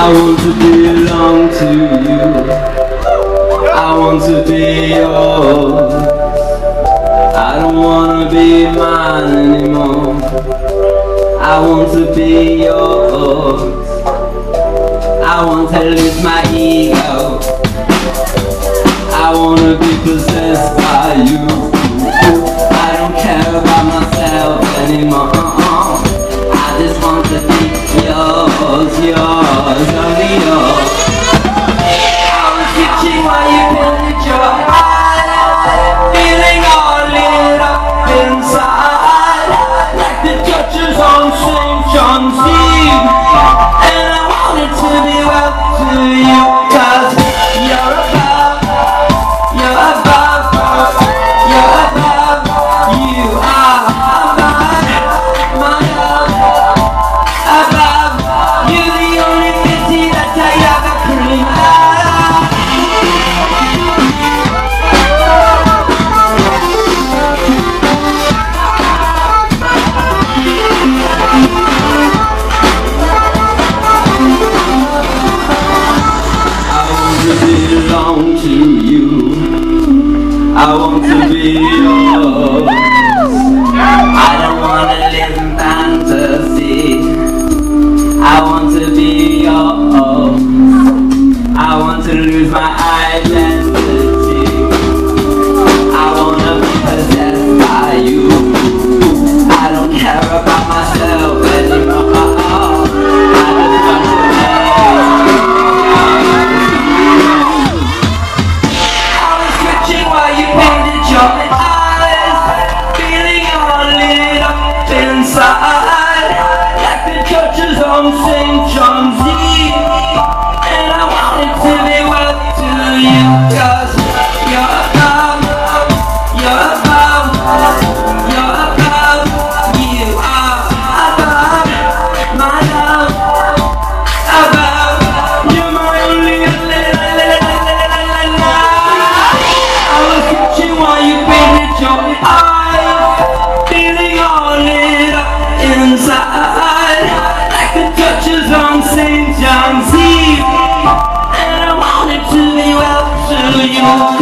to belong to you. I want to be yours. I don't wanna be mine anymore. I want to be yours. I want to lose my ego. I wanna be possessed by you. I don't care about myself anymore. Eve. And I wanted to be well to you, belong to you. I want to be yours. I don't wanna live in fantasy. I want to be yours. I want to lose my you.